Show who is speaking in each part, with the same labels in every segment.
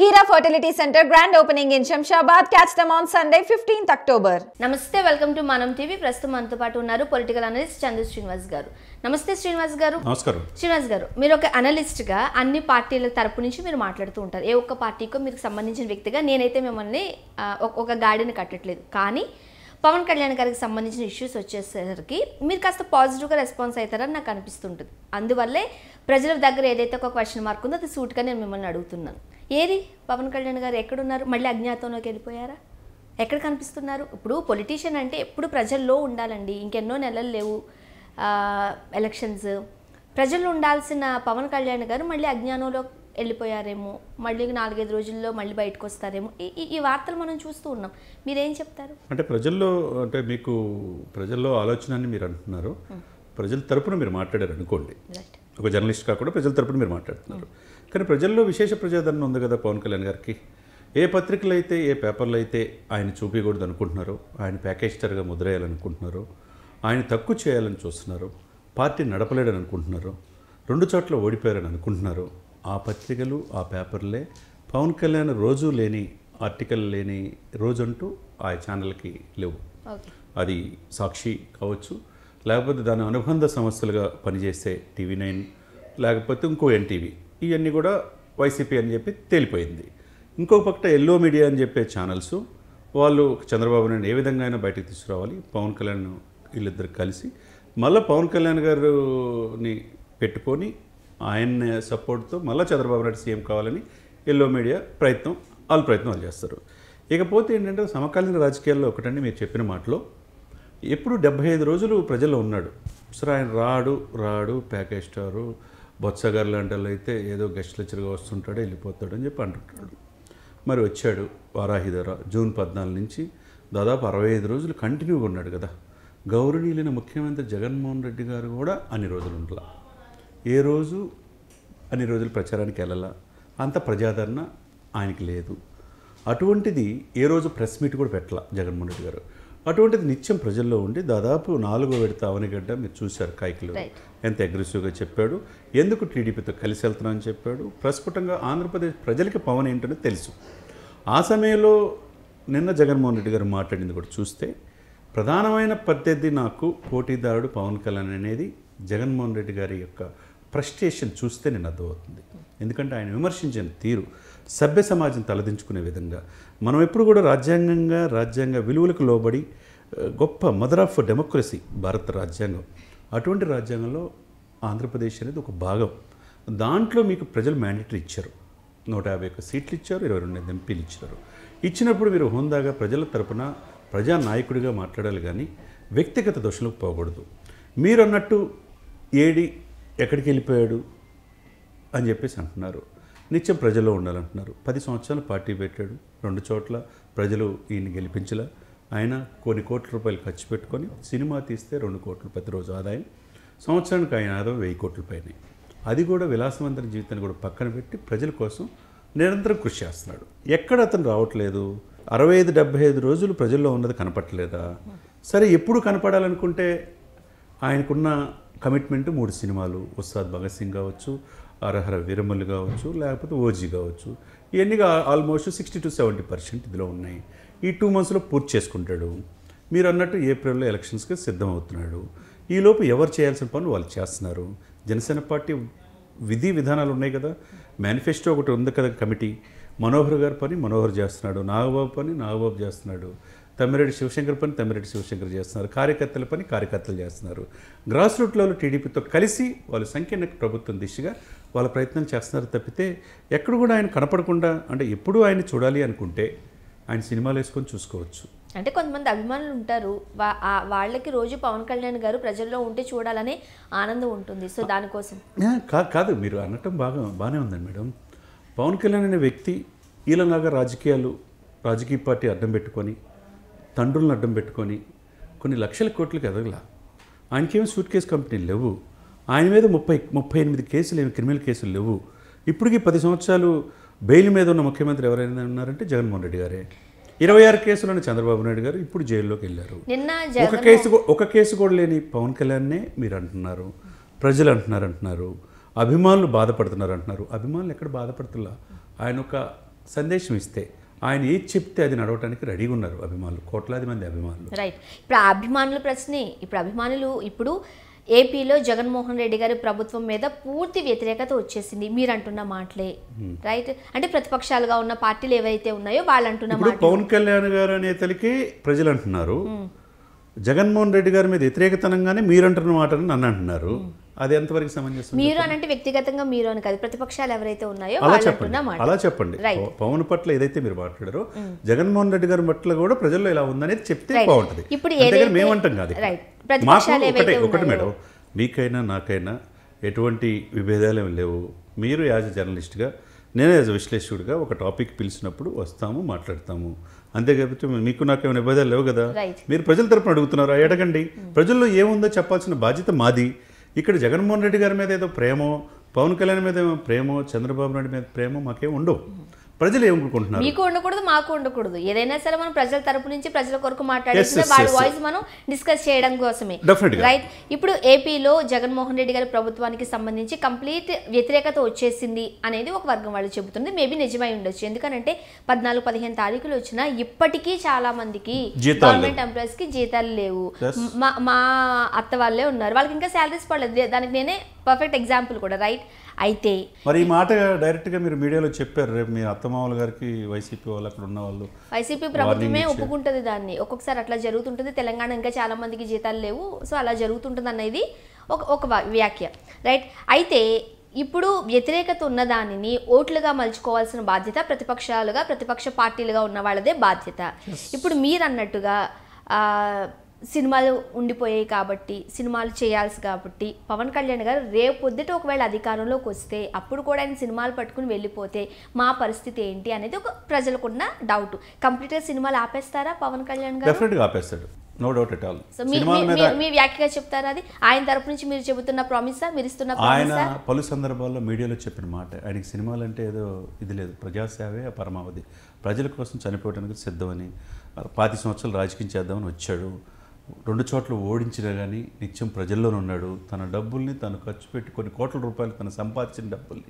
Speaker 1: Hira Fertility Center grand opening in Shamshabad. Catch them on Sunday, 15th October.
Speaker 2: నమస్తే welcome to మనం TV. ప్రస్తుతం మనతో పాటు ఉన్నారు పొలిటికల్ అనలిస్ట్ చంద్ర శ్రీనివాస్ గారు. నమస్తే శ్రీనివాస్ గారు.
Speaker 3: నమస్కారం.
Speaker 2: శ్రీనివాస్ గారు మీరు ఒక అనలిస్ట్గా అన్ని పార్టీల తరపు నుంచి మీరు మాట్లాడుతూ ఉంటారు. ఏ ఒక్క పార్టీకో మీకు సంబంధించిన వ్యక్తిగా నేనైతే మిమ్మల్ని ఒక గాడిని కట్టట్లేదు. కానీ పవన్ కళ్యాణ్ గారికి సంబంధించిన ఇష్యూస్ వచ్చేసరికి మీరు కాస్త పాజిటివ్గా రెస్పాన్స్ అవుతారని నాకు అనిపిస్తుంటుంది. అందువల్లే ప్రజల దగ్గర ఏదైతే ఒక క్వశ్చన్ మార్క్ ఉందో అది సూట్గా నేను మిమ్మల్ని అడుగుతున్నాను. ఏది? పవన్ కళ్యాణ్ గారు ఎక్కడున్నారు? మళ్ళీ అజ్ఞాతంలోకి వెళ్ళిపోయారా? ఎక్కడ కనిపిస్తున్నారు? ఇప్పుడు పొలిటీషియన్ అంటే ఎప్పుడు ప్రజల్లో ఉండాలండి. ఇంకెన్నో నెలలు లేవు ఎలక్షన్స్ ప్రజల్లో ఉండాల్సిన పవన్ కళ్యాణ్ గారు మళ్ళీ అజ్ఞానంలో వెళ్ళిపోయారేమో. మళ్ళీ నాలుగైదు రోజుల్లో మళ్ళీ బయటకు వస్తారేమో. ఈ- ఈ- వార్తలు మనం చూస్తూ ఉన్నాం. మీరేం చెప్తారు?
Speaker 3: అంటే ప్రజల్లో అంటే మీకు ప్రజల్లో ఆలోచన అని మీరు అంటున్నారు. ప్రజల తరపున మీరు మాట్లాడారు అనుకోండి ఒక జర్నలిస్ట్ కాకుండా ప్రజల తరపున మీరు మాట్లాడుతున్నారు. కానీ ప్రజల్లో విశేష ప్రజాదరణ ఉంది కదా పవన్ కళ్యాణ్ గారికి. ఏ పత్రికలు అయితే ఏ పేపర్లు అయితే ఆయన చూపించకూడదు అనుకుంటున్నారో ఆయన ప్యాకేజ్ స్టార్గా ముద్రేయాలనుకుంటున్నారో ఆయన తక్కువ చేయాలని చూస్తున్నారు పార్టీ నడపలేడని అనుకుంటున్నారు రెండు చోట్ల ఓడిపోయారని అనుకుంటున్నారు ఆ పత్రికలు ఆ పేపర్లే పవన్ కళ్యాణ్ రోజు లేని ఆర్టికల్ లేని రోజంటూ ఆ ఛానల్కి లేవు. అది సాక్షి కావచ్చు. లేకపోతే దాని అనుబంధ సంస్థలుగా పనిచేసే టీవీ నైన్ లేకపోతే ఇంకో ఎన్టీవీ. ఇవన్నీ కూడా వైసీపీ అని చెప్పి తేలిపోయింది. ఇంకో పక్క ఎల్లో మీడియా అని చెప్పే ఛానల్స్ వాళ్ళు చంద్రబాబు నాయుడు ఏ విధంగా అయినా బయటకు తీసుకురావాలి పవన్ కళ్యాణ్ వీళ్ళిద్దరు కలిసి మళ్ళీ పవన్ కళ్యాణ్ గారుని పెట్టుకొని ఆయన సపోర్ట్తో మళ్ళీ చంద్రబాబు నాయుడు సీఎం కావాలని ఎల్లో మీడియా ప్రయత్నం వాళ్ళు ప్రయత్నం వాళ్ళు చేస్తారు. ఇకపోతే ఏంటంటే సమకాలీన రాజకీయాల్లో ఒకటండి మీరు చెప్పిన మాటలో ఎప్పుడు డెబ్బై ఐదు రోజులు ప్రజల్లో ఉన్నాడు. సరే ఆయన రాడు రాడు ప్యాకేజ్ స్టారు బొత్స లాంటి అయితే ఏదో గెస్ట్ లెక్చర్గా వస్తుంటాడు వెళ్ళిపోతాడు అని చెప్పి అంటుంటాడు. మరి వచ్చాడు వారాహిధర జూన్ పద్నాలుగు నుంచి దాదాపు అరవై ఐదు రోజులు కంటిన్యూగా ఉన్నాడు కదా. గౌరవనీయులైన ముఖ్యమంత్రి జగన్మోహన్ రెడ్డి గారు కూడా అన్ని రోజులు ఉండలా. ఏ రోజు అన్ని రోజులు ప్రచారానికి వెళ్ళాలా? అంత ప్రజాదరణ ఆయనకి లేదు. అటువంటిది ఏ రోజు ప్రెస్ మీట్ కూడా పెట్టాల జగన్మోహన్ రెడ్డి గారు. అటువంటిది నిత్యం ప్రజల్లో ఉండి దాదాపు నాలుగో విడత అవనిగడ్డ మీరు చూశారు కాయకులు. ఎంత అగ్రెసివ్గా చెప్పాడు ఎందుకు టీడీపీతో కలిసి వెళ్తున్నా అని చెప్పాడు ప్రస్ఫుటంగా ఆంధ్రప్రదేశ్ ప్రజలకి పవన్ ఏంటనే తెలుసు ఆ సమయంలో నిన్న జగన్మోహన్ రెడ్డి గారు మాట్లాడింది కూడా చూస్తే ప్రధానమైన ప్రత్యర్థి నాకు పోటీదారుడు పవన్ కళ్యాణ్ అనేది జగన్మోహన్ రెడ్డి గారి యొక్క ఫ్రస్ట్రేషన్ చూస్తే నేను అర్థమవుతుంది. ఎందుకంటే ఆయన విమర్శించిన తీరు సభ్య సమాజం తలదించుకునే విధంగా. మనం ఎప్పుడు కూడా రాజ్యాంగంగా రాజ్యాంగ విలువలకు లోబడి గొప్ప మదర్ ఆఫ్ డెమోక్రసీ భారత రాజ్యాంగం. అటువంటి రాజ్యాంగంలో ఆంధ్రప్రదేశ్ అనేది ఒక భాగం. దాంట్లో మీకు ప్రజలు మ్యాండేటరీ ఇచ్చారు. నూట యాభై ఒక్క సీట్లు ఇచ్చారు ఇరవై రెండు ఎంపీలు ఇచ్చారు. ఇచ్చినప్పుడు మీరు హోందాగా ప్రజల తరపున ప్రజా నాయకుడిగా మాట్లాడాలి కానీ వ్యక్తిగత దోషులకు పోకూడదు. మీరు అన్నట్టు ఏడి ఎక్కడికి వెళ్ళిపోయాడు అని చెప్పేసి అంటున్నారు. నిత్యం ప్రజల్లో ఉండాలంటున్నారు. పది సంవత్సరాలు పార్టీ పెట్టాడు. రెండు చోట్ల ప్రజలు ఈయన గెలిపించలా. ఆయన కొన్ని కోట్ల రూపాయలు ఖర్చు పెట్టుకొని సినిమా తీస్తే రెండు కోట్లు ప్రతిరోజు ఆదాయం. సంవత్సరానికి ఆయన ఆదాయం వెయ్యి కోట్ల పైన. అది కూడా విలాసవంతమైన జీవితాన్ని కూడా పక్కన పెట్టి ప్రజల కోసం నిరంతరం కృషి చేస్తున్నాడు. ఎక్కడ అతను రావట్లేదు. అరవై ఐదు డెబ్బై ఐదు రోజులు ప్రజల్లో ఉన్నది కనపట్లేదా సరే ఎప్పుడు కనపడాలనుకుంటే ఆయనకున్న కమిట్మెంట్ మూడు సినిమాలు. ఉస్తాద్ భగత్ సింగ్ కావచ్చు అరహర వీరమల్లి కావచ్చు లేకపోతే ఓజీ కావచ్చు. ఇవన్నీ almost sixty to seventy percent ఇందులో ఉన్నాయి. ఈ టూ మంత్స్లో పూర్తి చేసుకుంటాడు. మీరు అన్నట్టు ఏప్రిల్లో ఎలక్షన్స్కి సిద్ధమవుతున్నాడు. ఈలోపు ఎవరు చేయాల్సిన పనులు వాళ్ళు చేస్తున్నారు? జనసేన పార్టీ విధి విధానాలు ఉన్నాయి కదా. మేనిఫెస్టో ఒకటి ఉంది కదా కమిటీ. మనోహర్ గారి పని మనోహర్ చేస్తున్నాడు. నాగబాబు పని నాగబాబు చేస్తున్నాడు. తమ్మిరెడ్డి శివశంకర్ పని తమ్మిరెడ్డి శివశంకర్ చేస్తున్నారు. కార్యకర్తల పని కార్యకర్తలు చేస్తున్నారు. గ్రాస్ రూట్ లెవెల్ టీడీపీతో కలిసి వాళ్ళు సంకీర్ణ ప్రభుత్వం దిశగా వాళ్ళ ప్రయత్నం చేస్తున్నారు తప్పితే ఎక్కడ కూడా ఆయన కనపడకుండా అంటే ఎప్పుడు ఆయన చూడాలి అనుకుంటే ఆయన సినిమాలు వేసుకొని చూసుకోవచ్చు.
Speaker 2: అంటే కొంతమంది అభిమానులు ఉంటారు. వాళ్ళకి రోజు పవన్ కళ్యాణ్ గారు ప్రజల్లో ఉంటే చూడాలనే ఆనందం ఉంటుంది. సో దానికోసం.
Speaker 3: కాదు మీరు అనటం బాగా బాగానే ఉందండి మేడం. పవన్ కళ్యాణ్ అనే వ్యక్తి ఈలలాగా రాజకీయాలు రాజకీయ పార్టీ అడ్డం పెట్టుకొని తండ్రులను అడ్డం పెట్టుకొని కొన్ని లక్షల కోట్లకి ఎదగల. ఆయనకేమో సూట్ కేసు కంపెనీలు లేవు. ఆయన మీద ముప్పై ముప్పై ఎనిమిది కేసులు ఏమి క్రిమినల్ కేసులు లేవు. ఇప్పటికీ పది సంవత్సరాలు బెయిల్ మీద ఉన్న ముఖ్యమంత్రి ఎవరైనా ఉన్నారంటే జగన్మోహన్ రెడ్డి గారే. ఇరవై ఆరు కేసులను చంద్రబాబు నాయుడు గారు ఇప్పుడు జైల్లోకి వెళ్ళారు. ఒక కేసు ఒక కేసు కూడా లేని పవన్ కళ్యాణ్నే మీరు అంటున్నారు. ప్రజలు అంటున్నారు అంటున్నారు. అభిమానులు బాధపడుతున్నారు అంటున్నారు. అభిమానులు ఎక్కడ బాధపడుతున్నా ఆయన ఒక సందేశం ఇస్తే. ఆయన ఏది చెప్తే అది నడవటానికి రెడీగా ఉన్నారు అభిమానులు కోట్లాది మంది అభిమానులు.
Speaker 2: రైట్ ఇప్పుడు ఆ అభిమానుల ప్రశ్నే ఇప్పుడు అభిమానులు ఇప్పుడు ఏపీలో జగన్మోహన్ రెడ్డి గారి ప్రభుత్వం మీద పూర్తి వ్యతిరేకత వచ్చేసింది. మీరు అంటున్న మాటలే రైట్ అంటే ప్రతిపక్షాలుగా ఉన్న పార్టీలు ఏవైతే ఉన్నాయో వాళ్ళు అంటున్న
Speaker 3: పవన్ కళ్యాణ్ గారు నేతలకి ప్రజలు అంటున్నారు జగన్మోహన్ రెడ్డి గారి మీద వ్యతిరేకతనంగానే మీరు అంటున్న మాటని నన్ను అంటున్నారు. అది ఎంతవరకు సమంజసం?
Speaker 2: మీరు అని అంటే వ్యక్తిగతంగా మీరు అని కాదు. ప్రతిపక్షాలు ఎవరైతే ఉన్నాయో
Speaker 3: అలా చెప్పండి. అలా చెప్పండి. పవన్ పట్ల ఏదైతే మీరు మాట్లాడారో జగన్మోహన్ రెడ్డి గారి పట్ల కూడా ప్రజల్లో ఇలా ఉందనేది చెప్తే. బాగుంటుంది.
Speaker 2: ఇప్పుడు
Speaker 3: మేమంటాం కాదు. మాకు ఒకటే ఒకటి. మేడం. మీకైనా నాకైనా ఎటువంటి విభేదాలు ఏమి లేవు. మీరు యాజ్ ఎ జర్నలిస్ట్గా నేను యాజ్ విశ్లేషకుడిగా ఒక టాపిక్ పిలిచినప్పుడు వస్తాము మాట్లాడతాము. అంతే కాబట్టి మీకు నాకేమైనా విభేదాలు లేవు కదా. మీరు ప్రజల తరపున అడుగుతున్నారు? అడగండి. ప్రజల్లో ఏముందో చెప్పాల్సిన బాధ్యత మాది. ఇక్కడ జగన్మోహన్ రెడ్డి గారి మీద ఏదో ప్రేమో పవన్ కళ్యాణ్ మీద ఏమో ప్రేమో చంద్రబాబు నాయుడు మీద ప్రేమో మాకేం ఉండవు. ప్రజలు ఏమనుకుంటున్నారు
Speaker 2: మీకు ఉండకూడదు మాకు ఉండకూడదు. ఏదైనా సరే మనం ప్రజల తరపు నుంచి ప్రజల కొరకు మాట్లాడేసిన
Speaker 3: yes,
Speaker 2: వాళ్ళ. వాయిస్ మనం డిస్కస్ చేయడం కోసమే. రైట్ ఇప్పుడు ఏపీలో జగన్మోహన్ రెడ్డి గారి ప్రభుత్వానికి సంబంధించి కంప్లీట్ వ్యతిరేకత వచ్చేసింది అనేది ఒక వర్గం వాళ్ళు చెబుతుంది. మేబీ నిజమై ఉండొచ్చు. ఎందుకంటే పద్నాలుగు పదిహేను తారీఖులు వచ్చినా ఇప్పటికీ చాలా మందికి గవర్నమెంట్ ఎంప్లాయీస్కి జీతాలు లేవు. మా అత్త వాళ్ళే ఉన్నారు. వాళ్ళకి ఇంకా శాలరీస్ పడలేదు. దానికి నేనే పర్ఫెక్ట్ ఎగ్జాంపుల్ కూడా. రైట్ అయితే
Speaker 3: మరి ఈ మాట డైరెక్ట్గా మీరు మీడియాలో చెప్పారు రేపు మీ అత్తమామల గారికి వైసీపీ వాళ్ళు అక్కడ ఉన్న వాళ్ళు
Speaker 2: వైసీపీ ప్రభుత్వమే. ఒప్పుకుంటుంది దాన్ని. ఒక్కొక్కసారి అట్లా జరుగుతుంటుంది. తెలంగాణ ఇంకా చాలా మందికి జీతాలు లేవు. సో అలా జరుగుతుంటుంది అనేది ఒక ఒక వ్యాఖ్య. రైట్? అయితే ఇప్పుడు వ్యతిరేకత ఉన్న దానిని ఓట్లుగా మలుచుకోవాల్సిన బాధ్యత ప్రతిపక్షాలుగా ప్రతిపక్ష పార్టీలుగా ఉన్న వాళ్ళదే బాధ్యత. ఇప్పుడు మీరు అన్నట్టుగా సినిమాలు ఉండిపోయాయి కాబట్టి సినిమాలు చేయాల్సి కాబట్టి పవన్ కళ్యాణ్ గారు రేపు పొద్దుట ఒకవేళ అధికారంలోకి వస్తే అప్పుడు కూడా ఆయన సినిమాలు పట్టుకుని వెళ్ళిపోతే మా పరిస్థితి ఏంటి అనేది ఒక ప్రజలకున్న డౌట్ కంప్లీట్గా సినిమాలు ఆపేస్తారా పవన్ కళ్యాణ్ గారు?
Speaker 3: ఆపేస్తాడు. నో డౌట్ ఎట్ ఆల్
Speaker 2: మీ వ్యాఖ్యగా చెప్తారా అది? ఆయన తరపు నుంచి మీరు చెబుతున్న ప్రామిసా మీరు ఇస్తున్న
Speaker 3: ఆయన పలు సందర్భాల్లో మీడియాలో చెప్పిన మాట. ఆయనకి సినిమాలు అంటే ఏదో ఇది లేదు. ప్రజాసేవే పరమావధి. ప్రజల కోసం చనిపోవడానికి సిద్ధమని పాతి సంవత్సరాలు రాజకీయం చేద్దామని వచ్చాడు. రెండు చోట్ల ఓడించినా కానీ నిత్యం ప్రజల్లోనే ఉన్నాడు. తన డబ్బుల్ని తను ఖర్చు పెట్టి కొన్ని కోట్ల రూపాయలు తను సంపాదించిన డబ్బుల్ని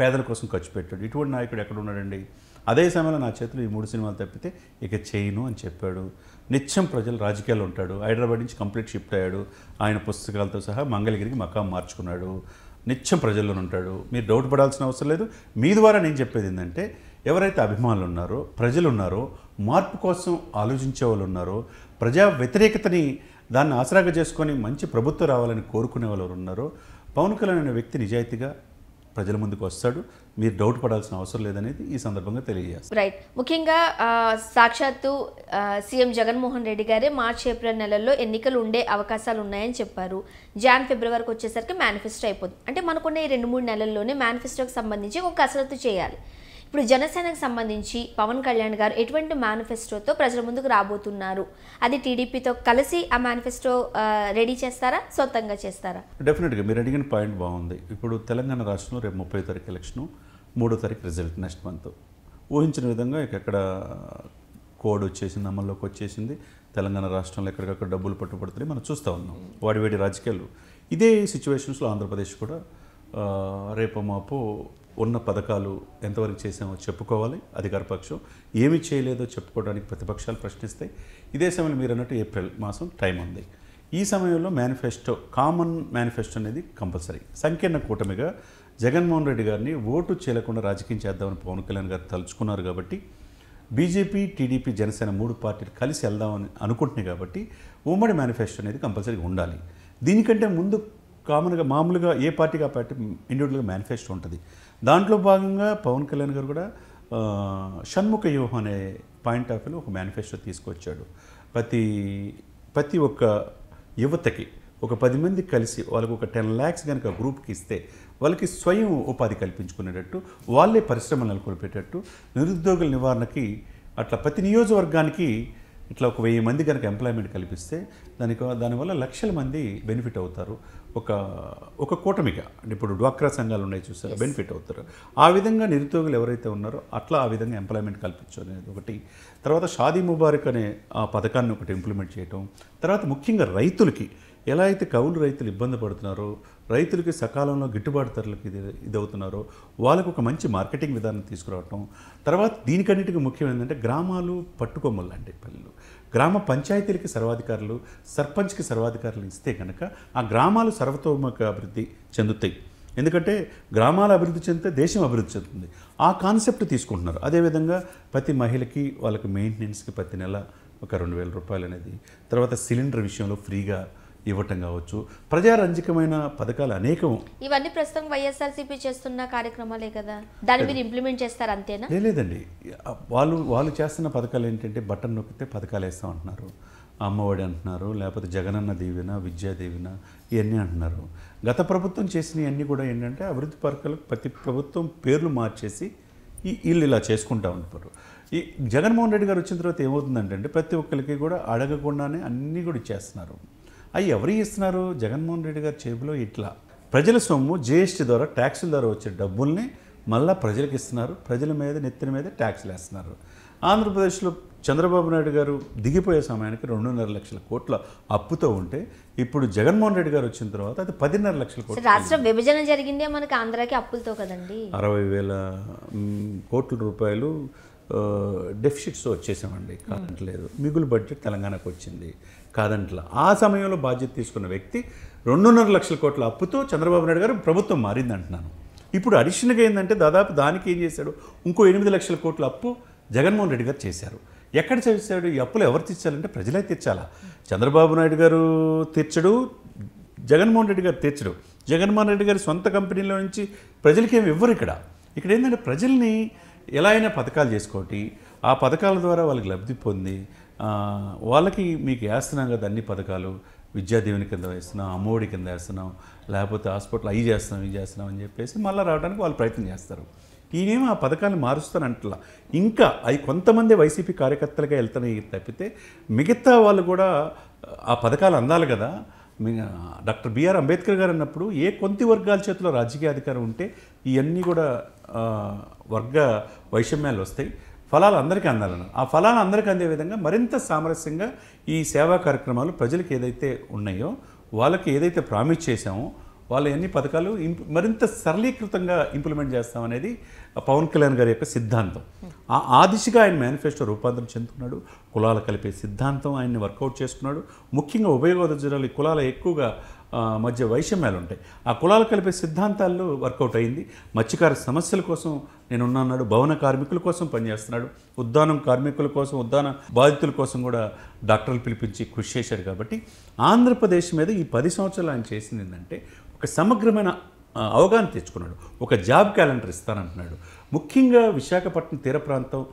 Speaker 3: పేదల కోసం ఖర్చు పెట్టాడు. ఇటువంటి నాయకుడు ఎక్కడ ఉన్నాడండి? అదే సమయంలో నా చేతిలో ఈ మూడు సినిమాలు తప్పితే ఇక చేయను అని చెప్పాడు. నిత్యం ప్రజలు రాజకీయాలు ఉంటాడు. హైదరాబాద్ నుంచి కంప్లీట్ షిఫ్ట్ అయ్యాడు. ఆయన పుస్తకాలతో సహా మంగళగిరికి మకాం మార్చుకున్నాడు. నిత్యం ప్రజల్లోనే ఉంటాడు. మీరు డౌట్ పడాల్సిన అవసరం లేదు. మీ ద్వారా నేను చెప్పేది ఏంటంటే ఎవరైతే అభిమానులు ఉన్నారో ప్రజలు ఉన్నారో మార్పు కోసం ఆలోచించే వాళ్ళు ఉన్నారో ప్రజా వ్యతిరేకతని దాన్ని ఆసరాగా చేసుకొని మంచి ప్రభుత్వం రావాలని కోరుకునే వాళ్ళు ఉన్నారో పవన్ కళ్యాణ్ అనే వ్యక్తి నిజాయితీగా ప్రజల ముందుకు వస్తాడు. మీరు డౌట్ పడాల్సిన అవసరం లేదనేది ఈ సందర్భంగా తెలియజేస్తారు
Speaker 2: రైట్ ముఖ్యంగా సాక్షాత్తు సీఎం జగన్మోహన్ రెడ్డి గారే మార్చి ఏప్రిల్ నెలల్లో ఎన్నికలు ఉండే అవకాశాలు ఉన్నాయని చెప్పారు. జాన్ ఫిబ్రవరికి వచ్చేసరికి మేనిఫెస్టో అయిపోతుంది. అంటే మనకున్న ఈ రెండు మూడు నెలల్లోనే మేనిఫెస్టోకి సంబంధించి ఒక కసరత్తు చేయాలి. ఇప్పుడు జనసేనకు సంబంధించి పవన్ కళ్యాణ్ గారు ఎటువంటి మేనిఫెస్టోతో ప్రజల ముందుకు రాబోతున్నారు? అది టీడీపీతో కలిసి ఆ మేనిఫెస్టో రెడీ చేస్తారా? సొంతంగా చేస్తారా?
Speaker 3: డెఫినెట్గా మీరు అడిగిన పాయింట్ బాగుంది. ఇప్పుడు తెలంగాణ రాష్ట్రంలో రేపు ముప్పై తారీఖు ఎలక్షన్ మూడో తారీఖు రిజల్ట్ నెక్స్ట్ మంత్ ఊహించిన విధంగా ఇక్కడ కోడ్ వచ్చేసింది అమల్లోకి వచ్చేసింది తెలంగాణ రాష్ట్రంలో ఎక్కడికక్కడ డబ్బులు పట్టుబడుతున్నాయి మనం చూస్తూ ఉన్నాం. వాడి వేడి రాజకీయాలు. ఇదే సిచ్యువేషన్స్లో ఆంధ్రప్రదేశ్ కూడా రేపు మాపు ఉన్న పథకాలు ఎంతవరకు చేసామో చెప్పుకోవాలి అధికార పక్షం. ఏమి చేయలేదో చెప్పుకోవడానికి ప్రతిపక్షాలు ప్రశ్నిస్తాయి ఇదే సమయంలో మీరు అన్నట్టు ఏప్రిల్ మాసం టైం ఉంది. ఈ సమయంలో మేనిఫెస్టో కామన్ మేనిఫెస్టో అనేది కంపల్సరీ. సంకీర్ణ కూటమిగా జగన్మోహన్ రెడ్డి గారిని ఓటు చేయకుండా రాజకీయం చేద్దామని పవన్ కళ్యాణ్ గారు తలుచుకున్నారు కాబట్టి బీజేపీ టీడీపీ జనసేన మూడు పార్టీలు కలిసి వెళ్దామని అనుకుంటున్నాయి కాబట్టి ఉమ్మడి మేనిఫెస్టో అనేది కంపల్సరీగా ఉండాలి. దీనికంటే ముందు కామన్గా మామూలుగా ఏ పార్టీకి ఆ పార్టీ ఇండివిజువల్గా మేనిఫెస్టో ఉంటుంది. దాంట్లో భాగంగా పవన్ కళ్యాణ్ గారు కూడా షణ్ముఖ వ్యూహం అనే పాయింట్ ఆఫ్ వ్యూలో ఒక మేనిఫెస్టో తీసుకొచ్చాడు. ప్రతి ప్రతి ఒక్క యువతకి ఒక పది మంది కలిసి వాళ్ళకి ఒక టెన్ ల్యాక్స్ కనుక గ్రూప్కి ఇస్తే వాళ్ళకి స్వయం ఉపాధి కల్పించుకునేటట్టు వాళ్ళే పరిశ్రమలు నెలకొల్పేటట్టు నిరుద్యోగుల నివారణకి అట్లా ప్రతి నియోజకవర్గానికి ఇట్లా ఒక వెయ్యి మంది కనుక ఎంప్లాయ్మెంట్ కల్పిస్తే దానికి దానివల్ల లక్షల మంది బెనిఫిట్ అవుతారు. ఒక ఒక కూటమిగా. అంటే ఇప్పుడు డ్వాక్రా సంఘాలు ఉన్నాయి చూసారు? బెనిఫిట్ అవుతారు. ఆ విధంగా నిరుద్యోగులు ఎవరైతే ఉన్నారో అట్లా ఆ విధంగా ఎంప్లాయ్మెంట్ కల్పించాలి అనేది ఒకటి. తర్వాత షాదీ ముబారక్ అనే ఆ పథకాన్ని ఒకటి ఇంప్లిమెంట్ చేయటం. తర్వాత ముఖ్యంగా రైతులకి ఎలా అయితే కౌలు రైతులు ఇబ్బంది పడుతున్నారో రైతులకి సకాలంలో గిట్టుబాటు ధరలకు ఇది ఇదవుతున్నారో వాళ్ళకు ఒక మంచి మార్కెటింగ్ విధానం తీసుకురావటం. తర్వాత దీనికన్నిటికీ ముఖ్యం ఏంటంటే గ్రామాలు పట్టుకొమ్మలు పల్లెలు గ్రామ పంచాయతీలకి సర్వాధికారులు సర్పంచ్కి సర్వాధికారులు ఇస్తే కనుక ఆ గ్రామాలు సర్వతోముఖ అభివృద్ధి చెందుతాయి. ఎందుకంటే గ్రామాల అభివృద్ధి చెందితే దేశం అభివృద్ధి చెందుతుంది. ఆ కాన్సెప్ట్ తీసుకుంటున్నారు. అదేవిధంగా ప్రతి మహిళకి వాళ్ళకి మెయింటెనెన్స్కి ప్రతి నెల ఒక రెండు వేల రూపాయలు అనేది తర్వాత సిలిండర్ విషయంలో ఫ్రీగా ఇవ్వటం కావచ్చు. ప్రజారంజకమైన పథకాలు అనేకం.
Speaker 2: ఇవన్నీ ప్రస్తుతం వైఎస్ఆర్సీపీ చేస్తున్న కార్యక్రమాలే కదా. దాన్ని మీరు ఇంప్లిమెంట్ చేస్తారు అంతేనా?
Speaker 3: లేదండి. వాళ్ళు వాళ్ళు చేస్తున్న పథకాలు ఏంటంటే బటన్ నొక్కితే పథకాలు వేస్తాం అంటున్నారు. అమ్మఒడి అంటున్నారు లేకపోతే జగనన్న దీవెన విద్యా దీవెన ఇవన్నీ అంటున్నారు. గత ప్రభుత్వం చేసినవి అన్నీ కూడా ఏంటంటే అభివృద్ధి పథకాలు ప్రతి ప్రభుత్వం పేర్లు మార్చేసి ఈ వీళ్ళు ఇలా చేసుకుంటా ఉంటారు ఈ జగన్మోహన్ రెడ్డి గారు వచ్చిన తర్వాత ఏమవుతుందంటే ప్రతి ఒక్కరికి కూడా అడగకుండానే అన్నీ కూడా ఇచ్చేస్తున్నారు. అవి ఎవరు ఇస్తున్నారు జగన్మోహన్ రెడ్డి గారి చేతిలో ఇట్లా. ప్రజల సొమ్ము జిఎస్టీ ద్వారా ట్యాక్సుల ద్వారా వచ్చే డబ్బుల్ని మళ్ళా ప్రజలకు ఇస్తున్నారు. ప్రజల మీద నెత్తిన మీద ట్యాక్స్లు వేస్తున్నారు. ఆంధ్రప్రదేశ్లో చంద్రబాబు నాయుడు గారు దిగిపోయే సమయానికి రెండున్నర లక్షల కోట్ల అప్పుతో ఉంటే ఇప్పుడు జగన్మోహన్ రెడ్డి గారు వచ్చిన తర్వాత అది పదిన్నర లక్షల కోట్లు.
Speaker 2: రాష్ట్ర విభజన జరిగిందే మనకి ఆంధ్రాకి అప్పులతో కదండి.
Speaker 3: అరవై వేల కోట్ల రూపాయలు ఆ, డెఫిసిట్స్ వచ్చేసామండి. కాదంటలేదు మిగులు బడ్జెట్ తెలంగాణకు వచ్చింది. కాదంట్లా. ఆ సమయంలో బాధ్యత తీసుకున్న వ్యక్తి రెండున్నర లక్షల కోట్ల అప్పుతో చంద్రబాబు నాయుడు గారు ప్రభుత్వం మారింది అంటున్నాను ఇప్పుడు అడిషనల్గా ఏంటంటే దాదాపు దానికి ఏం చేశాడు? ఇంకో ఎనిమిది లక్షల కోట్ల అప్పు జగన్మోహన్ రెడ్డి గారు చేశారు. ఎక్కడ చేశాడు? ఈ అప్పులు ఎవరు తీర్చాలంటే ప్రజలే తీర్చాలా? చంద్రబాబు నాయుడు గారు తీర్చడు జగన్మోహన్ రెడ్డి గారు తీర్చడు. జగన్మోహన్ రెడ్డి గారి సొంత కంపెనీలో నుంచి ప్రజలకి ఏమి ఇవ్వరు ఇక్కడ. ఇక్కడ ఏంటంటే ప్రజల్ని ఎలా అయినా పథకాలు చేసుకోటి ఆ పథకాల ద్వారా వాళ్ళకి లబ్ధి పొంది వాళ్ళకి మీకు వేస్తున్నాం కదా అన్ని పథకాలు. విద్యాదీవెని కింద వేస్తున్నాం అమ్మఒడి కింద వేస్తున్నాం లేకపోతే హాస్పిటల్ అవి చేస్తున్నాం ఇవి చేస్తున్నాం అని చెప్పేసి మళ్ళీ రావడానికి వాళ్ళు ప్రయత్నం చేస్తారు. ఈయనేమో ఆ పథకాన్ని మారుస్తానంటలా ఇంకా అవి కొంతమంది వైసీపీ కార్యకర్తలుగా వెళ్తున్నాయి తప్పితే మిగతా వాళ్ళు కూడా ఆ పథకాలు అందాలి కదా. డాక్టర్ బిఆర్ అంబేద్కర్ గారు అన్నప్పుడు ఏ కొంత వర్గాల చేతిలో రాజకీయ అధికారం ఉంటే ఇవన్నీ కూడా వర్గ వైషమ్యాలు వస్తాయి. ఫలాలు అందరికీ అందాలను. ఆ ఫలాలు అందరికీ అందే విధంగా మరింత సామరస్యంగా ఈ సేవా కార్యక్రమాలు ప్రజలకు ఏదైతే ఉన్నాయో వాళ్ళకి ఏదైతే ప్రామిస్ చేశామో వాళ్ళ అన్ని పథకాలు మరింత సరళీకృతంగా ఇంప్లిమెంట్ చేస్తామనేది పవన్ కళ్యాణ్ గారి యొక్క సిద్ధాంతం. ఆ ఆ దిశగా ఆయన మేనిఫెస్టో రూపాంతరం చెందుతున్నాడు కులాలు కలిపే సిద్ధాంతం ఆయన్ని వర్కౌట్ చేసుకున్నాడు. ముఖ్యంగా ఉభయ గోదావరి జిల్లాలో ఈ కులాల ఎక్కువగా మధ్య వైషమ్యాలు ఉంటాయి ఆ కులాలు కలిపే సిద్ధాంతాల్లో వర్కౌట్ అయింది. మత్స్యకార సమస్యల కోసం నేను ఉన్నాడు భవన కార్మికుల కోసం పనిచేస్తున్నాడు. ఉద్దానం కార్మికుల కోసం ఉద్దాన బాధితుల కోసం కూడా డాక్టర్లు పిలిపించి కృషి చేశాడు కాబట్టి ఆంధ్రప్రదేశ్ మీద ఈ పది సంవత్సరాలు ఆయన చేసింది ఏంటంటే ఒక సమగ్రమైన అవగాహన తెచ్చుకున్నాడు. ఒక జాబ్ క్యాలెండర్ ఇస్తానంటున్నాడు. ముఖ్యంగా విశాఖపట్నం తీర ప్రాంతం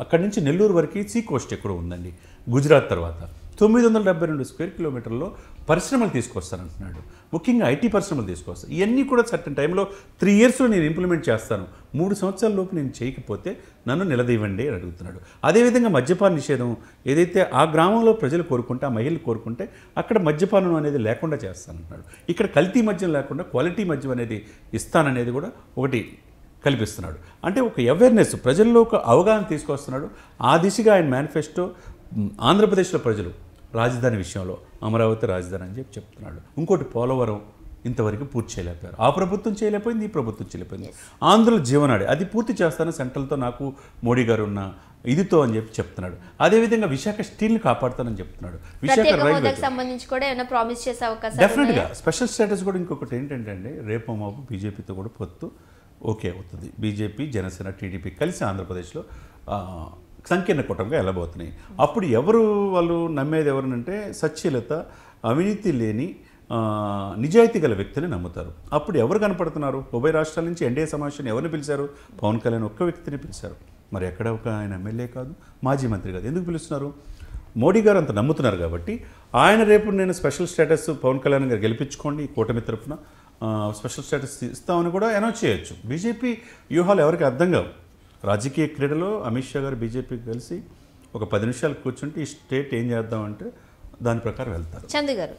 Speaker 3: అక్కడి నుంచి నెల్లూరు వరకు సీ కోస్ట్ ఎక్కువ ఉందండి. గుజరాత్ తర్వాత తొమ్మిది వందల డెబ్బై రెండు స్క్వేర్ కిలోమీటర్లో పరిశ్రమలు తీసుకొస్తానంటున్నాడు. ముఖ్యంగా ఐటీ పరిశ్రమలు తీసుకొస్తాను. ఇవన్నీ కూడా సర్టన్ టైంలో త్రీ ఇయర్స్లో నేను ఇంప్లిమెంట్ చేస్తాను. మూడు సంవత్సరాల లోపు నేను చేయకపోతే నన్ను నిలదీవ్వండి అని అడుగుతున్నాడు. అదేవిధంగా మద్యపాన నిషేధం ఏదైతే ఆ గ్రామంలో ప్రజలు కోరుకుంటే ఆ మహిళలు కోరుకుంటే అక్కడ మద్యపానం అనేది లేకుండా చేస్తానంటున్నాడు. ఇక్కడ కల్తీ మద్యం లేకుండా క్వాలిటీ మద్యం అనేది ఇస్తాననేది కూడా ఒకటి కల్పిస్తున్నాడు. అంటే ఒక అవేర్నెస్ ప్రజల్లో ఒక అవగాహన తీసుకొస్తున్నాడు. ఆ దిశగా ఆయన మేనిఫెస్టో ఆంధ్రప్రదేశ్లో ప్రజలు రాజధాని విషయంలో అమరావతి రాజధాని అని చెప్పి చెప్తున్నాడు. ఇంకోటి పోలవరం ఇంతవరకు పూర్తి చేయలేకపోయారు. ఆ ప్రభుత్వం చేయలేకపోయింది ఈ ప్రభుత్వం చేయలేకపోయింది. ఆంధ్రుల జీవనాడి అది పూర్తి చేస్తాను సెంట్రల్తో నాకు మోడీ గారు ఉన్న ఇదితో అని చెప్పి చెప్తున్నాడు. అదేవిధంగా విశాఖ స్టీల్ని కాపాడుతానని చెప్తున్నాడు. విశాఖ రైల్వే
Speaker 2: సంబంధించి కూడా ఏమైనా ప్రామిస్ చేసే అవకాశం
Speaker 3: డెఫినెట్గా స్పెషల్ స్టేటస్ కూడా ఇంకొకటి ఏంటంటే అండి రేపు మాపు బీజేపీతో కూడా పొత్తు ఓకే అవుతుంది. బీజేపీ జనసేన టీడీపీ కలిసి ఆంధ్రప్రదేశ్లో సంకీర్ణ కూటమిగా వెళ్ళబోతున్నాయి అప్పుడు ఎవరు వాళ్ళు నమ్మేది ఎవరినంటే సచ్యలత అవినీతి లేని నిజాయితీ గల వ్యక్తిని నమ్ముతారు. అప్పుడు ఎవరు కనపడుతున్నారు? ఉభయ రాష్ట్రాల నుంచి ఎన్డీఏ సమావేశాన్ని ఎవరిని పిలిచారు? పవన్ కళ్యాణ్ ఒక్క వ్యక్తిని పిలిచారు. మరి ఎక్కడ ఒక ఆయన ఎమ్మెల్యే కాదు మాజీ మంత్రి కాదు. ఎందుకు పిలుస్తున్నారు? మోడీ గారు అంత నమ్ముతున్నారు కాబట్టి ఆయన రేపు నేను స్పెషల్ స్టేటస్ పవన్ కళ్యాణ్ గారు గెలిపించుకోండి ఈ కూటమి తరఫున స్పెషల్ స్టేటస్ ఇస్తామని కూడా అనౌన్స్ చేయొచ్చు. బీజేపీ వ్యూహాలు ఎవరికి అర్థం కావు. రాజకీయ క్రీడలో అమిత్ షా గారు బీజేపీకి కలిసి ఒక పది నిమిషాలు కూర్చుంటే ఈ స్టేట్ ఏం చేద్దామంటే దాని ప్రకారం వెళ్తారు.
Speaker 2: చందు గారు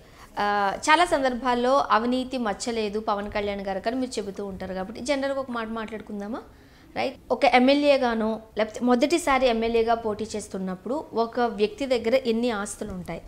Speaker 2: చాలా సందర్భాల్లో అవినీతి మచ్చలేదు పవన్ కళ్యాణ్ గారు కానీ మీరు చెబుతూ ఉంటారు కాబట్టి జనరల్గా ఒక మాట మాట్లాడుకుందామా? రైట్ ఒక ఎమ్మెల్యేగానో లేకపోతే మొదటిసారి ఎమ్మెల్యేగా పోటీ చేస్తున్నప్పుడు ఒక వ్యక్తి దగ్గర ఎన్ని ఆస్తులు ఉంటాయి?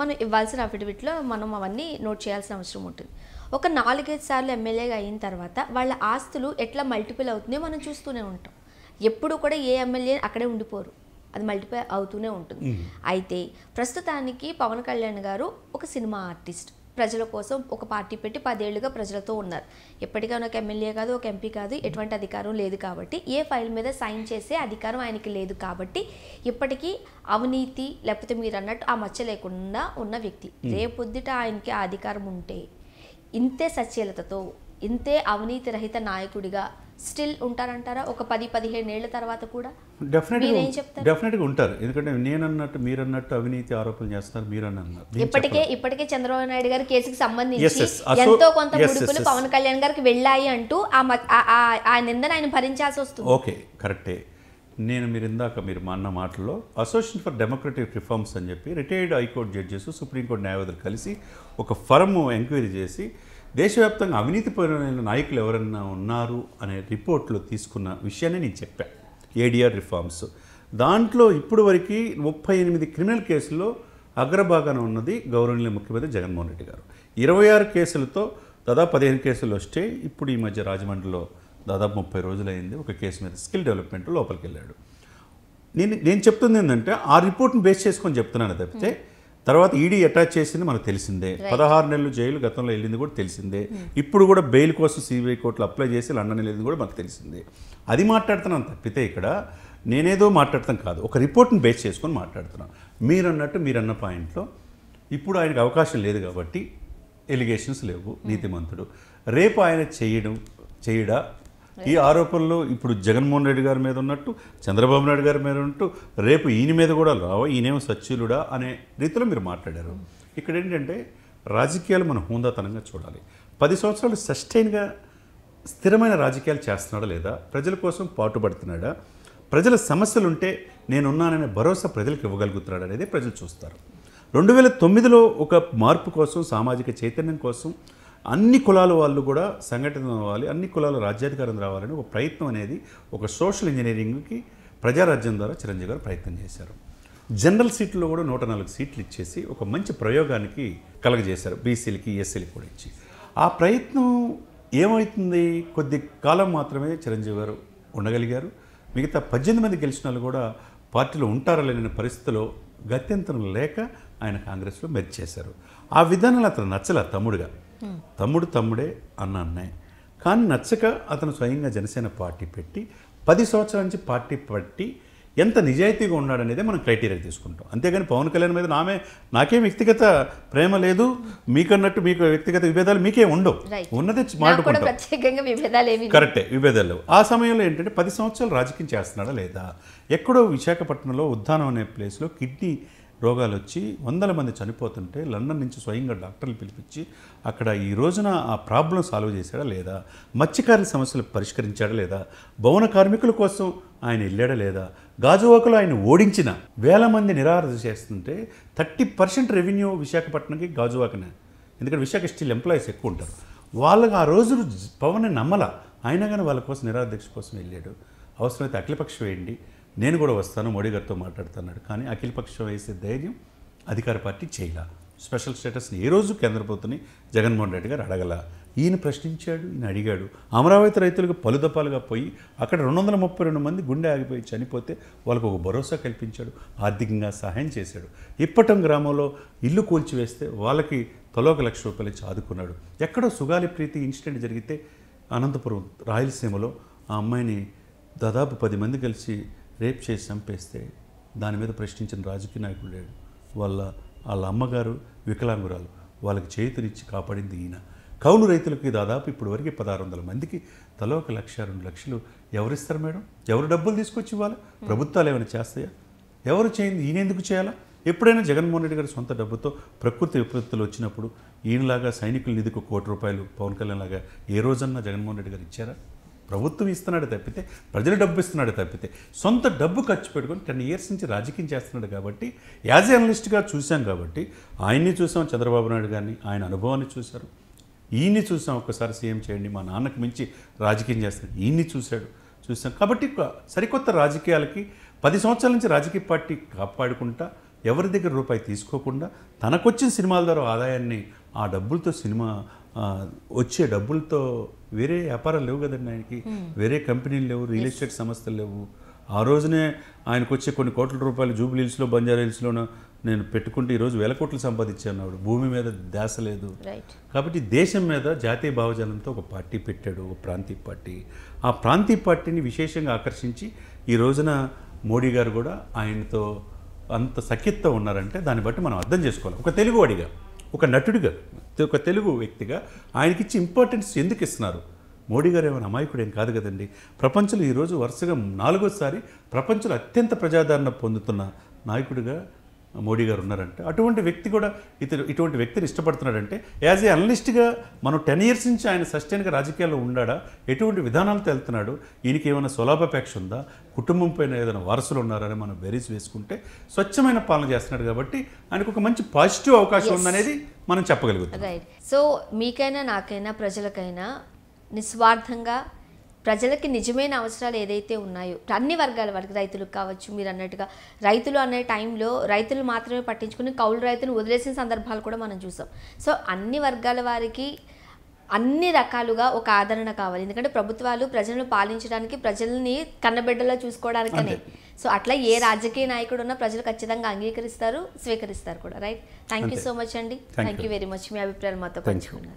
Speaker 2: మనం ఇవ్వాల్సిన అఫిడవిట్లో మనం అవన్నీ నోట్ చేయాల్సిన అవసరం ఉంటుంది. ఒక నాలుగైదు సార్లు ఎమ్మెల్యేగా అయిన తర్వాత వాళ్ళ ఆస్తులు ఎట్లా మల్టిపుల్ అవుతుందో మనం చూస్తూనే ఉంటాం. ఎప్పుడు కూడా ఏ ఎమ్మెల్యే అక్కడే ఉండిపోరు. అది మల్టిప్లై అవుతూనే ఉంటుంది. అయితే ప్రస్తుతానికి పవన్ కళ్యాణ్ గారు ఒక సినిమా ఆర్టిస్ట్. ప్రజల కోసం ఒక పార్టీ పెట్టి పదేళ్ళుగా ప్రజలతో ఉన్నారు. ఎప్పటికైనా ఒక ఎమ్మెల్యే కాదు ఒక ఎంపీ కాదు ఎటువంటి అధికారం లేదు కాబట్టి ఏ ఫైల్ మీద సైన్ చేసే అధికారం ఆయనకి లేదు కాబట్టి ఇప్పటికీ అవినీతి లేకపోతే మీరు అన్నట్టు ఆ మచ్చ లేకుండా ఉన్న వ్యక్తి. రేపొద్దుట ఆయనకి ఆ అధికారం ఉంటే ఇంతే సచ్యలతతో ఇంతే అవినీతి రహిత నాయకుడిగా స్టిల్ ఉంటారంటారా? ఒక పది పదిహేను ఏళ్ళ తర్వాత కూడా?
Speaker 3: డెఫినెట్గా
Speaker 2: మీరేం?
Speaker 3: డెఫినెట్గా ఉంటారు. ఎందుకంటే నేనన్నట్టు మీరన్నట్టు అవినీతి ఆరోపణలు చేస్తున్నారు మీరు అని అన్నారు నేను
Speaker 2: ఇప్పటికే ఇప్పటికే చంద్రబాబు నాయుడు గారి కేసుకి సంబంధించి ఎంతో కొంత ముడుపులు. పవన్ కళ్యాణ్ గారికి వెళ్ళాయి అంటూ ఆ నిందన ఆయన భరించాల్సి వస్తుంది.
Speaker 3: ఓకే కరెక్టే. నేను మీరు ఇందాక మీరు మా అన్న మాటల్లో అసోసియేషన్ ఫర్ డెమోక్రటిక్ రిఫార్మ్స్ అని చెప్పి రిటైర్డ్ హైకోర్టు జడ్జెస్ సుప్రీంకోర్టు న్యాయవాదులు కలిసి ఒక ఫర్మ్ ఎంక్వైరీ చేసి దేశవ్యాప్తంగా అవినీతిపరమైన నాయకులు ఎవరన్నా ఉన్నారు అనే రిపోర్ట్లో తీసుకున్న విషయాన్ని నేను చెప్పాను ఏడిఆర్ రిఫార్మ్స్. దాంట్లో ఇప్పుడు వరకు ముప్పై ఎనిమిది క్రిమినల్ కేసుల్లో అగ్రభాగాన ఉన్నది గౌరవనీయ ముఖ్యమంత్రి జగన్మోహన్ రెడ్డి గారు. ఇరవై ఆరు కేసులతో దాదాపు పదిహేను కేసులు వస్తే ఇప్పుడు ఈ మధ్య రాజమండ్రిలో దాదాపు ముప్పై రోజులైంది. ఒక కేసు మీద స్కిల్ డెవలప్మెంట్ లోపలికి వెళ్ళాడు నేను నేను చెప్తుంది ఏంటంటే ఆ రిపోర్ట్ని బేస్ చేసుకొని చెప్తున్నాను తప్పితే తర్వాత ఈడీ అటాచ్ చేసింది మనకు తెలిసిందే. పదహారు నెలలు జైలు గతంలో వెళ్ళింది కూడా తెలిసిందే. ఇప్పుడు కూడా బెయిల్ కోసం సిబిఐ కోర్టులో అప్లై చేసి లండన్ వెళ్ళింది కూడా మనకు తెలిసిందే. అది మాట్లాడుతున్నాను తప్పితే ఇక్కడ నేనేదో మాట్లాడతాం కాదు. ఒక రిపోర్ట్ని బేస్ చేసుకొని మాట్లాడుతున్నాను. మీరన్నట్టు మీరన్న పాయింట్లో ఇప్పుడు ఆయనకు అవకాశం లేదు కాబట్టి ఎలిగేషన్స్ లేవు నీతిమంతుడు. రేపు ఆయన చేయడం చేయడా? ఈ ఆరోపణలు ఇప్పుడు జగన్మోహన్ రెడ్డి గారి మీద ఉన్నట్టు చంద్రబాబు నాయుడు గారి మీద ఉన్నట్టు రేపు ఈయన మీద కూడా రావా ఈయనేమో సచ్యులుడా అనే రీతిలో మీరు మాట్లాడారు. ఇక్కడ ఏంటంటే రాజకీయాలు మనం హూందాతనంగా చూడాలి. పది సంవత్సరాలు సస్టైన్గా స్థిరమైన రాజకీయాలు చేస్తున్నాడా లేదా? ప్రజల కోసం పాటుపడుతున్నాడా? ప్రజల సమస్యలు ఉంటే నేనున్నాననే భరోసా ప్రజలకు ఇవ్వగలుగుతున్నాడు అనేది ప్రజలు చూస్తారు. రెండు వేల తొమ్మిదిలో ఒక మార్పు కోసం సామాజిక చైతన్యం కోసం అన్ని కులాల వాళ్ళు కూడా సంఘటన అవ్వాలి అన్ని కులాల రాజ్యాధికారం రావాలని ఒక ప్రయత్నం అనేది ఒక సోషల్ ఇంజనీరింగ్కి ప్రజారాజ్యం ద్వారా చిరంజీవి గారు ప్రయత్నం చేశారు. జనరల్ సీట్లో కూడా నూట నాలుగు సీట్లు ఇచ్చేసి ఒక మంచి ప్రయోగానికి కలగజేశారు బీసీలకి ఎస్సీలకి కూడా ఇచ్చి. ఆ ప్రయత్నం ఏమవుతుంది? కొద్ది కాలం మాత్రమే చిరంజీవి గారు ఉండగలిగారు. మిగతా పద్దెనిమిది మంది గెలిచిన వాళ్ళు కూడా పార్టీలో ఉంటారా లేని పరిస్థితిలో గత్యంతరం లేక ఆయన కాంగ్రెస్లో మెరిచేశారు ఆ విధానాలు అతను నచ్చల తమ్ముడుగా. తమ్ముడు తమ్ముడే అన్న అన్నయ్య. కానీ నచ్చక అతను స్వయంగా జనసేన పార్టీ పెట్టి పది సంవత్సరాల నుంచి పార్టీ పట్టి ఎంత నిజాయితీగా ఉన్నాడనేదే మనం క్రైటీరియా తీసుకుంటాం. అంతేగాని పవన్ కళ్యాణ్ మీద నామే నాకేం వ్యక్తిగత ప్రేమ లేదు మీకన్నట్టు మీకు వ్యక్తిగత విభేదాలు మీకే ఉండవు. ఉన్నదే మాట్లాడుకుంటాం కరెక్టే విభేదాలు లేవు. ఆ సమయంలో ఏంటంటే పది సంవత్సరాలు రాజకీయం చేస్తున్నాడా లేదా? ఎక్కడో విశాఖపట్నంలో ఉద్దానం అనే ప్లేస్లో కిడ్నీ రోగాలు వచ్చి వందల మంది చనిపోతుంటే లండన్ నుంచి స్వయంగా డాక్టర్లు పిలిపించి అక్కడ ఈ రోజున ఆ ప్రాబ్లం సాల్వ్ చేశాడా లేదా? మత్స్యకారుల సమస్యలు పరిష్కరించాడా లేదా? భవన కార్మికుల కోసం ఆయన వెళ్ళాడా లేదా? గాజువాకలో ఆయన ఓడించిన వేల మంది నిరాహార చేస్తుంటే థర్టీ పర్సెంట్ రెవెన్యూ విశాఖపట్నంకి గాజువాకనే. ఎందుకంటే విశాఖ స్టీల్ ఎంప్లాయీస్ ఎక్కువ ఉంటారు. వాళ్ళకి ఆ రోజు పవన్ నమ్మల. అయినా కానీ వాళ్ళ కోసం నిరాదీక్ష కోసం వెళ్ళాడు. అవసరమైతే అఖిలపక్షం వేయండి. నేను కూడా వస్తాను మోడీ గారితో మాట్లాడుతున్నాడు. కానీ అఖిలపక్షం వేసే ధైర్యం అధికార పార్టీ చేయలా. స్పెషల్ స్టేటస్ని ఏ రోజు కేంద్ర ప్రభుత్వని జగన్మోహన్ రెడ్డి గారు అడగల? ఈయన ప్రశ్నించాడు ఈయన అడిగాడు. అమరావతి రైతులకు పలుదపాలుగా పోయి అక్కడ రెండు వందల ముప్పై రెండు మంది గుండె ఆగిపోయి చనిపోతే వాళ్ళకు ఒక భరోసా కల్పించాడు ఆర్థికంగా సహాయం చేశాడు. ఇప్పటం గ్రామంలో ఇల్లు కూల్చివేస్తే వాళ్ళకి తలో ఒక లక్ష రూపాయలు ఇచ్చి ఆదుకున్నాడు ఎక్కడో సుగాలి ప్రీతి ఇన్సిడెంట్ జరిగితే అనంతపురం రాయలసీమలో ఆ అమ్మాయిని దాదాపు పది మంది కలిసి రేప్ చేసి చంపేస్తే దాని మీద ప్రశ్నించిన రాజకీయ నాయకుడు లేడు. వాళ్ళ వాళ్ళ అమ్మగారు వికలాంగురాలు. వాళ్ళకి చేతినిచ్చి కాపాడింది ఈయన. కౌలు రైతులకి దాదాపు ఇప్పుడు వరకు పదహారు వందల మందికి తలో ఒక లక్ష రెండు లక్షలు ఎవరిస్తారు మేడం? ఎవరు డబ్బులు తీసుకొచ్చి ఇవ్వాలి? ప్రభుత్వాలు ఏమైనా చేస్తాయా? ఎవరు చేయింది? ఈయన ఎందుకు చేయాలా? ఎప్పుడైనా జగన్మోహన్ రెడ్డి గారి సొంత డబ్బుతో ప్రకృతి విపత్తులు వచ్చినప్పుడు ఈయనలాగా సైనికుల నిధికి కోటి రూపాయలు పవన్ కళ్యాణ్ లాగా ఏ రోజన్నా జగన్మోహన్ రెడ్డి గారు ఇచ్చారా? ప్రభుత్వం ఇస్తున్నాడు తప్పితే ప్రజలు డబ్బు ఇస్తున్నాడు తప్పితే సొంత డబ్బు ఖర్చు పెట్టుకొని టెన్ ఇయర్స్ నుంచి రాజకీయం చేస్తున్నాడు కాబట్టి యాజ్ అనలిస్ట్గా చూసాం కాబట్టి ఆయన్ని చూసాం చంద్రబాబు నాయుడు గారిని ఆయన అనుభవాన్ని చూశారు. ఈయన్ని చూసాం ఒక్కసారి సీఎం చేయండి మా నాన్నకు మించి రాజకీయం చేస్తాడు. ఈయన్ని చూశాడు చూసాం. కాబట్టి సరికొత్త రాజకీయాలకి పది సంవత్సరాల నుంచి రాజకీయ పార్టీ కాపాడుకుంటా ఎవరి దగ్గర రూపాయి తీసుకోకుండా తనకొచ్చిన సినిమాల ద్వారా ఆదాయాన్ని ఆ డబ్బులతో సినిమా వచ్చే డబ్బులతో వేరే వ్యాపారాలు లేవు కదండి ఆయనకి. వేరే కంపెనీలు లేవు రియల్ ఎస్టేట్ సంస్థలు లేవు. ఆ రోజునే ఆయనకు వచ్చే కొన్ని కోట్ల రూపాయలు జూబ్లీ హిల్స్లో బంజారా హిల్స్లోనూ నేను పెట్టుకుంటే ఈరోజు వేల కోట్లు సంపాదించాను ఆవిడ. భూమి మీద ధ్యాస లేదు. కాబట్టి దేశం మీద జాతీయ భావజాలంతో ఒక పార్టీ పెట్టాడు ఒక ప్రాంతీయ పార్టీ. ఆ ప్రాంతీయ పార్టీని విశేషంగా ఆకర్షించి ఈ రోజున మోడీ గారు కూడా ఆయనతో అంత సఖ్యతతో ఉన్నారంటే దాన్ని బట్టి మనం అర్థం చేసుకోవాలి. ఒక తెలుగువాడిగా ఒక నటుడిగా. ఒక తెలుగు వ్యక్తిగా ఆయనకిచ్చి ఇంపార్టెన్స్ ఎందుకు ఇస్తున్నారు? మోడీ గారు ఏమైనా అమాయకుడు ఏం కాదు కదండి. ప్రపంచంలో ఈరోజు వరుసగా నాలుగోసారి ప్రపంచంలో అత్యంత ప్రజాదరణ పొందుతున్న నాయకుడిగా మోడీ గారు ఉన్నారంటే అటువంటి వ్యక్తి కూడా ఇతను ఇటువంటి వ్యక్తిని ఇష్టపడుతున్నాడంటే యాజ్ ఏ అనలిస్ట్గా మనం టెన్ ఇయర్స్ నుంచి ఆయన సస్టైన్గా రాజకీయాల్లో ఉండాడా ఎటువంటి విధానాలతో వెళ్తున్నాడు ఈయనకి ఏమైనా స్వలాభాపేక్ష ఉందా కుటుంబం పైన ఏదైనా వారసులు ఉన్నారని మనం బెరీస్ వేసుకుంటే స్వచ్ఛమైన పాలన చేస్తున్నాడు కాబట్టి ఆయనకు ఒక మంచి పాజిటివ్ అవకాశం ఉందనేది మనం చెప్పగలుగుతాం.
Speaker 2: రైట్ సో మీకైనా నాకైనా ప్రజలకైనా నిస్వార్థంగా ప్రజలకి నిజమైన అవసరాలు ఏదైతే ఉన్నాయో అన్ని వర్గాల వారికి రైతులకు కావచ్చు మీరు అన్నట్టుగా రైతులు అనే టైంలో రైతులు మాత్రమే పట్టించుకుని కౌలు రైతులు వదిలేసిన సందర్భాలు కూడా మనం చూసాం. సో అన్ని వర్గాల వారికి అన్ని రకాలుగా ఒక ఆదరణ కావాలి. ఎందుకంటే ప్రభుత్వాలు ప్రజలను పాలించడానికి ప్రజల్ని కన్నబిడ్డలా చూసుకోవడానికనే. సో అట్లా ఏ రాజకీయ నాయకుడు ఉన్నా ప్రజలు ఖచ్చితంగా అంగీకరిస్తారు స్వీకరిస్తారు కూడా right? Thank you. So much అండి. Thank you. వెరీ మచ్ మీ అభిప్రాయాలు మాతో. పంచుకున్నారు.